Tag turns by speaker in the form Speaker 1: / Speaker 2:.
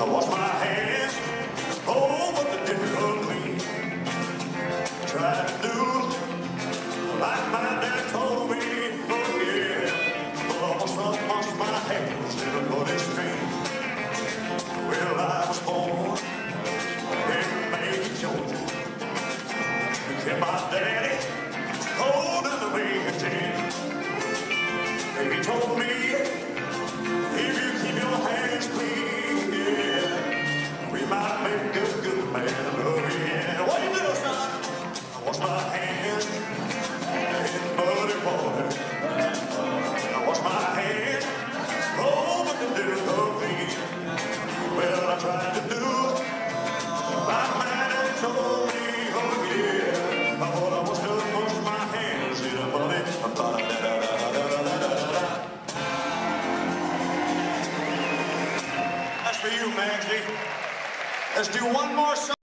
Speaker 1: I wash my hands, oh, but the dish unclean. Try to do like my dad told me, oh. But I wash, I wash my hands in a stream. Well, I was born in Georgia. And my daddy, oh, the he told me for you, Magsy. Let's do one more song.